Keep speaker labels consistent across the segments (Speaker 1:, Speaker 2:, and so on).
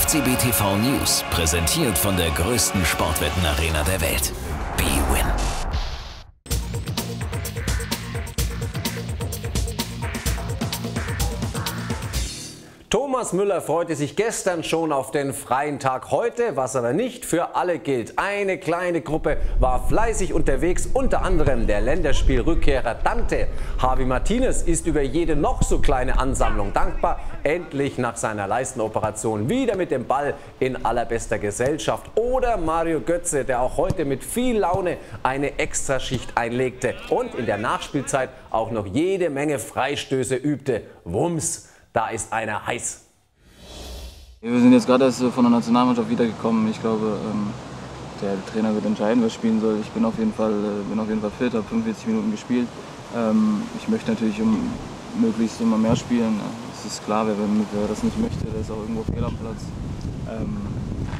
Speaker 1: FCB TV News, präsentiert von der größten Sportwettenarena der Welt. BWin.
Speaker 2: Thomas Müller freute sich gestern schon auf den freien Tag heute, was aber nicht für alle gilt. Eine kleine Gruppe war fleißig unterwegs, unter anderem der Länderspielrückkehrer Dante. Javi Martinez ist über jede noch so kleine Ansammlung dankbar, endlich nach seiner Leistenoperation wieder mit dem Ball in allerbester Gesellschaft. Oder Mario Götze, der auch heute mit viel Laune eine Extraschicht einlegte und in der Nachspielzeit auch noch jede Menge Freistöße übte. Wumms! Da ist einer heiß.
Speaker 3: Wir sind jetzt gerade erst von der Nationalmannschaft wiedergekommen. Ich glaube, ähm, der Trainer wird entscheiden, wer spielen soll. Ich bin auf jeden Fall, äh, bin auf jeden Fall fit, habe 45 Minuten gespielt. Ähm, ich möchte natürlich um, möglichst immer mehr spielen. Es ist klar, wer, wer, das nicht möchte, der ist auch irgendwo fehl am Platz. Ähm,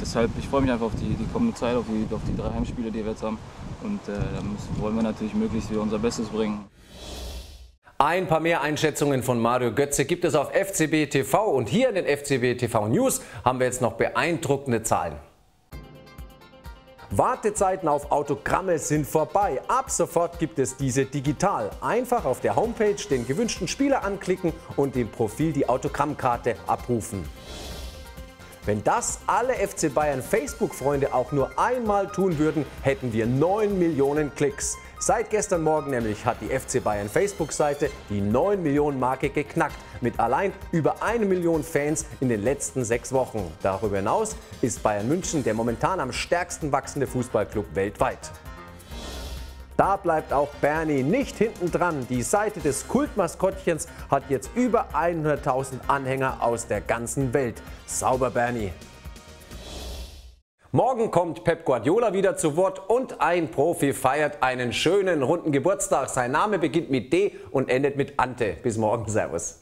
Speaker 3: deshalb, ich freue mich einfach auf die, die kommende Zeit, auf die, auf die drei Heimspiele, die wir jetzt haben. Und äh, da müssen, wollen wir natürlich möglichst wieder unser Bestes bringen.
Speaker 2: Ein paar mehr Einschätzungen von Mario Götze gibt es auf FCB TV und hier in den FCB TV News haben wir jetzt noch beeindruckende Zahlen. Wartezeiten auf Autogramme sind vorbei. Ab sofort gibt es diese digital. Einfach auf der Homepage den gewünschten Spieler anklicken und im Profil die Autogrammkarte abrufen. Wenn das alle FC Bayern Facebook-Freunde auch nur einmal tun würden, hätten wir 9 Millionen Klicks. Seit gestern Morgen nämlich hat die FC Bayern Facebook-Seite die 9 Millionen Marke geknackt, mit allein über eine Million Fans in den letzten sechs Wochen. Darüber hinaus ist Bayern München der momentan am stärksten wachsende Fußballclub weltweit. Da bleibt auch Bernie nicht hinten dran. Die Seite des Kultmaskottchens hat jetzt über 100.000 Anhänger aus der ganzen Welt. Sauber Bernie! Morgen kommt Pep Guardiola wieder zu Wort und ein Profi feiert einen schönen runden Geburtstag. Sein Name beginnt mit D und endet mit Ante. Bis morgen, Servus.